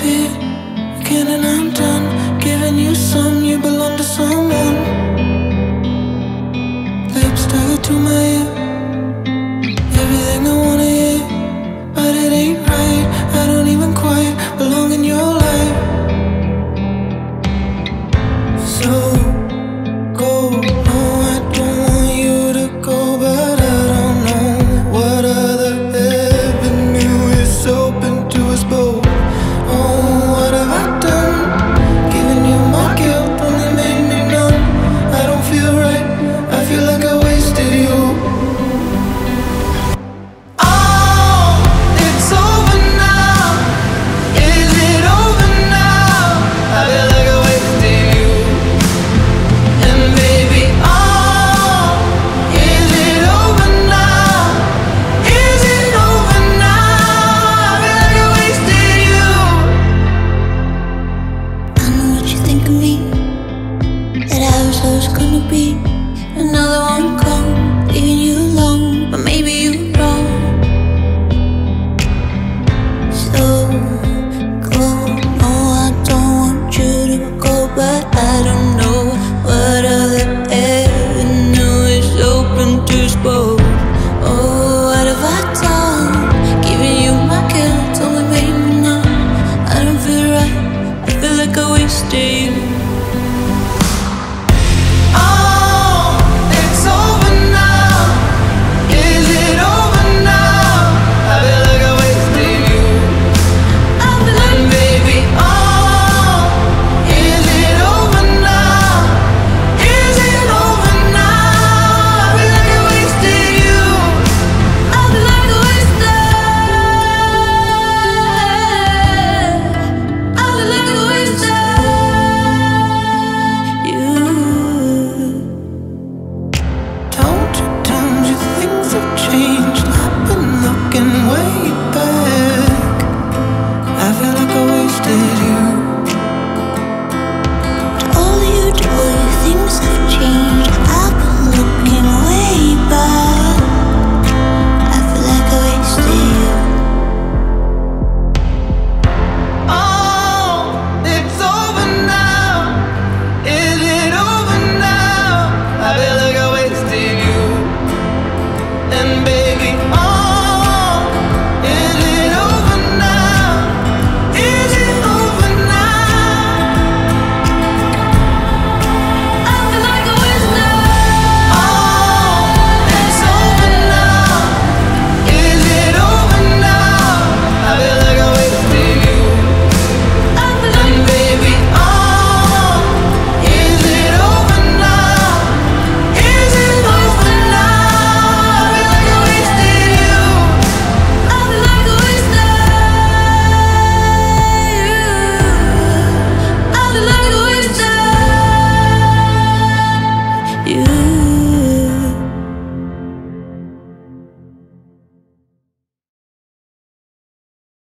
disappear again, and I'm done me. Guilt